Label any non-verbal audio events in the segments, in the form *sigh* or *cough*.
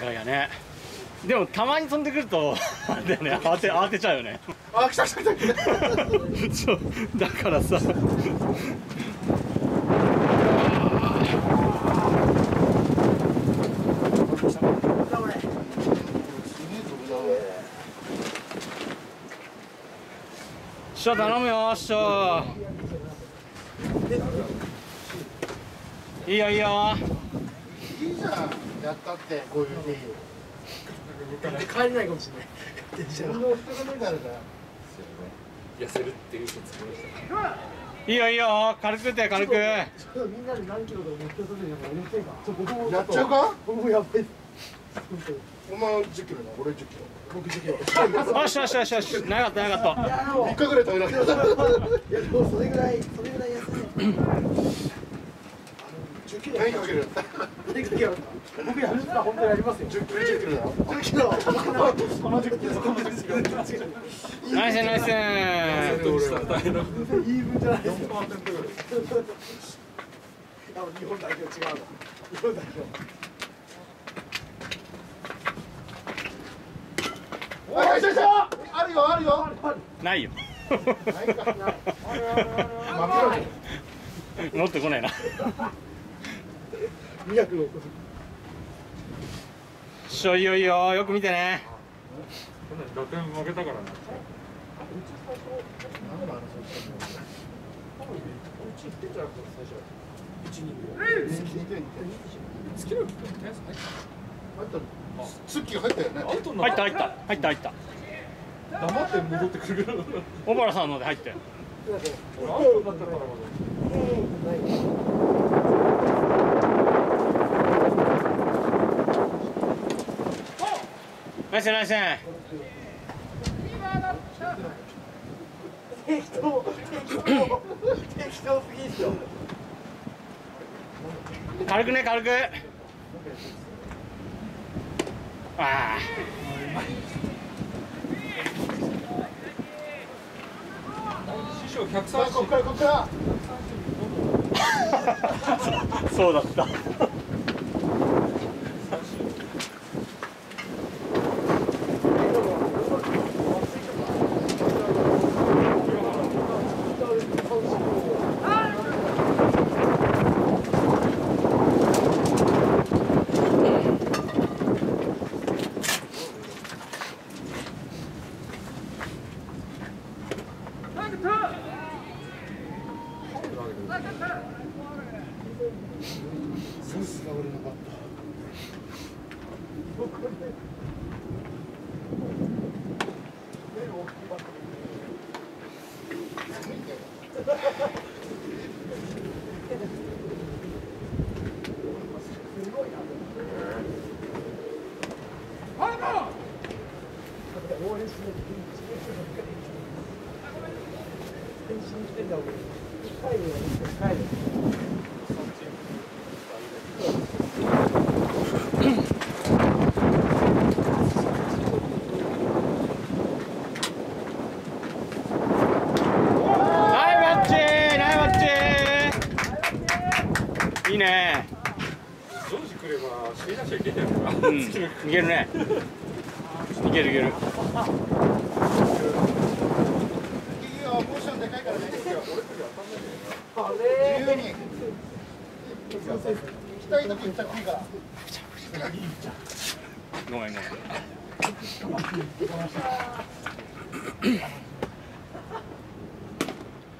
ガヤね。でもたまに飛んでくると *laughs* あれだよね。慌て慌てちゃうよね。あ来た来た来た。来 *laughs* たそうだからさ。師匠頼むよ師匠いいよいいよ。いいじゃんやったってこういう日帰れないかもしれない。電車が痩せるっていう嘘つきましたい。いよいいよ軽くて軽くみんなで何キロか目標取るのやめてんかやっちゃうか僕もやお前10キロだ俺10キロ僕10キロよしよしよしよし長かった長かっいやでも3日ぐらい食べなきゃいやでもそれぐらいそれぐらい安い。あの10キロ何かけるにやりますよ10キロ10キロだよ10キロこの10キロこの10キロたナイスナイスどうしたら大変なイーブンじゃないですかあの日本代表違うわ日本代表おいしょしょあるよ。あるよないよないか。負けろ乗ってこないな200の師匠いよいよよく見てね。打点負けたからな何の話をしてんの似てる似てるスキル点数入っ入ったツッキー入ったよねたアウトにな入った入った入った黙って戻ってくる小原さんので入ったよ俺アウトになっちゃったからナイス。ナイス適当適当適当すぎ軽くね軽く。あ師匠130さあこっからこっから。あ *laughs* そうだったさすが俺のバット応援しないと返信してんだ俺帰るよ帰るナイバッチナイバッチいいねジョージ来れば首位打者いけんじゃないかなうんいけるね。いけるいける。ごめんごめん。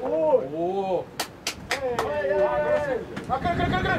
おおあ来る来る来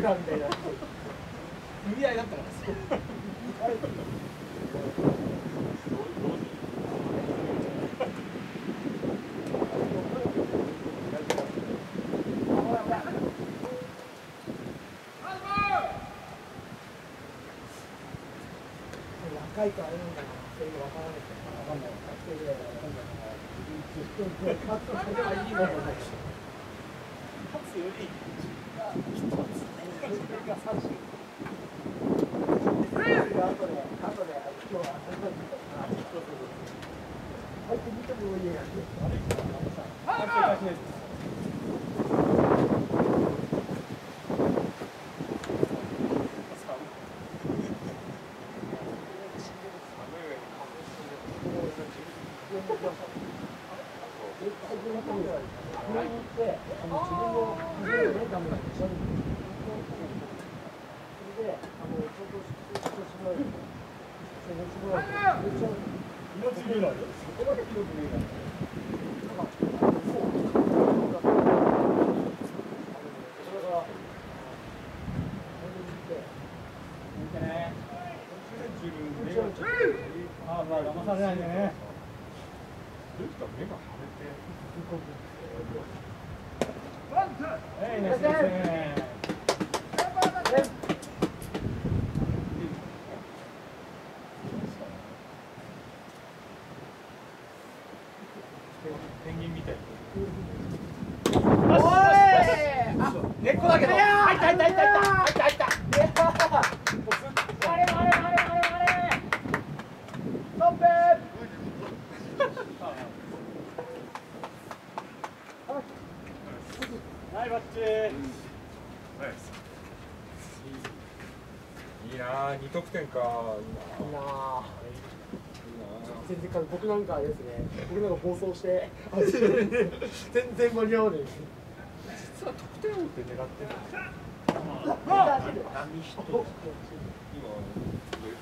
僕らみたいな組合だったから若いとあれなん。だなそういうの分からないい学生ぐらいだから分かん。ない勝つのがいいもん。ね勝つよりそれが三振それが後で後で今日は朝ごはんみたいな入ってみてもいいや悪いからあのさ反省会しないとあまあ騙されないでねはいナイスですねペンギンみたい根っこだけど入った入った入った入った入った入ったあれあれあれあれあれストップはいバッチいいなあ、二得点か。いいいいなあ。全然か僕なんかあれですね僕なんか暴走してあ *laughs* 全然間に合わないです実は得点王って狙ってる。何一今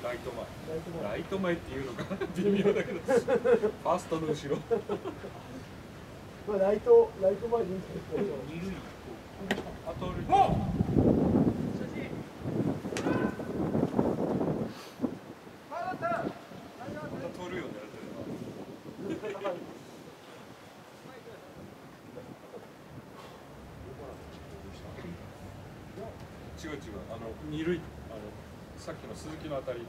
ライト前。ライト前っていうのか微妙だけど。ファーストの後ろ。まあライトライト前でいいんですけど二塁あとまた取るようになってるな。違う違うあの二塁あのさっきの鈴木のあたりで。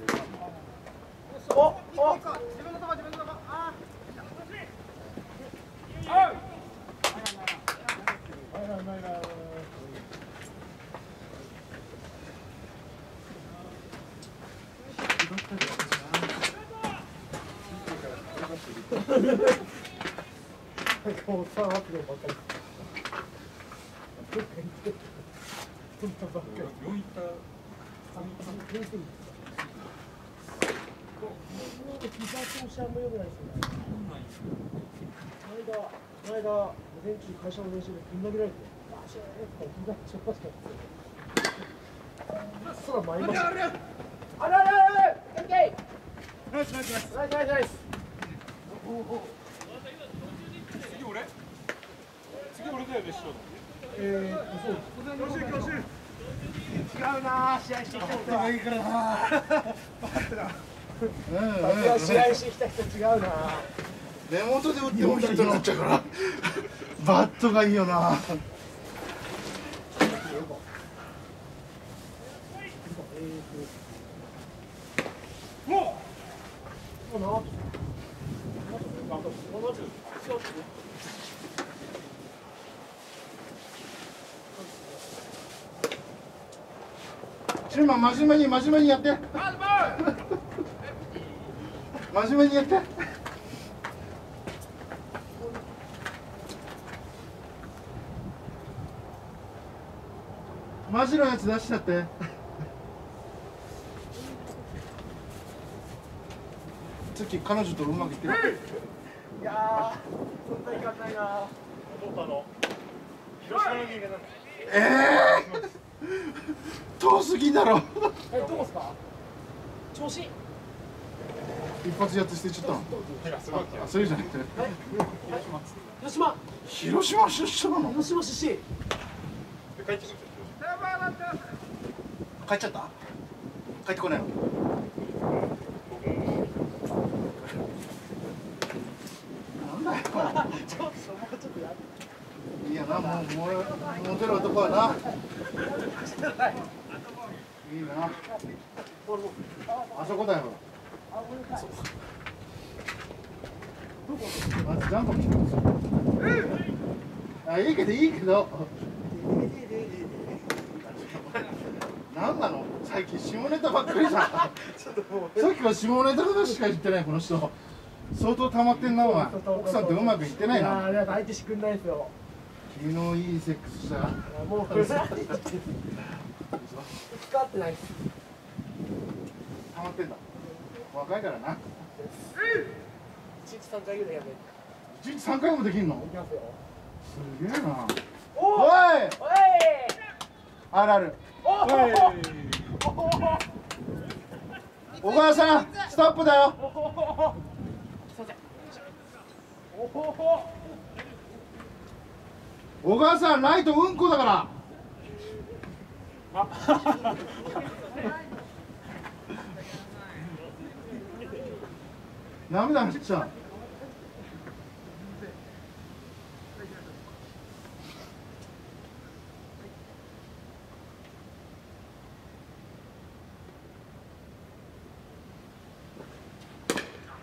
おお。なんかもう伝わってるばっかりどっか行ってそんなばっかり4いった先生もう膝調子あんま良くないですよねこの間この間午前中会社の練習でぶん投げられてバシャーって膝調子かった空舞いましたあれあれあれあれオッケーナイスナイスナイスナイスナイスナイス次俺次俺だよね師匠え、そう違うな試合してきた人がいいからなうんさすが試合してきた人違うな根元で打ってもヒットになっちゃうからバットがいいよなもうシューマン真面目に真面目にやって。真面目にやって。マジのやつ出しちゃって。さっき彼女とうまくいってるい。やーそんな行かないなええ遠すぎだろ。えどうですか？調子一発やって捨てちゃったの？あそういうじゃな広島。広島。出身なの？広島出身。帰っ帰っちゃった？帰ってこないの？なんだよ *laughs* ちょっともうちょっとやっていいやなもうもうモテる男はないいなあそこだよあごめんなさいまずジャンプもしてますあいいけどいいけどなんなの最近下ネタばっかりじゃんさっきから下ネタのしか言ってないこの人相当溜まってんなお前奥さんとうまくいってないなーなんか相手してくんないですよ昨日いいセックスした。らもう。使ってない。です溜まってんだ。若いからな。一日三回ぐらいやめ。1日3回もできんのいきますよすげえなおおおい。おい。あるある。おお小川さんストップだよ小川さんライトうんこだから。ダメだみっちゃん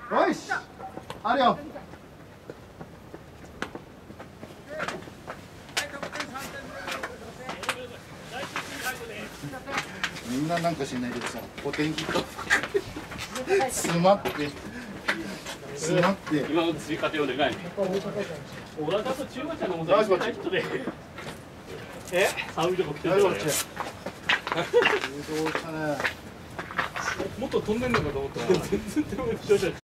よしあるよみんななんか知んないけどさお天気と *laughs* 詰まって。詰まって。今の追加点をでかい？小田さんと中学生の重さナイスバッチ人で。え、寒いとこ来てるから大丈夫っち移動したねもっと飛んでんのかと思った。ら *laughs* 全然手を *laughs*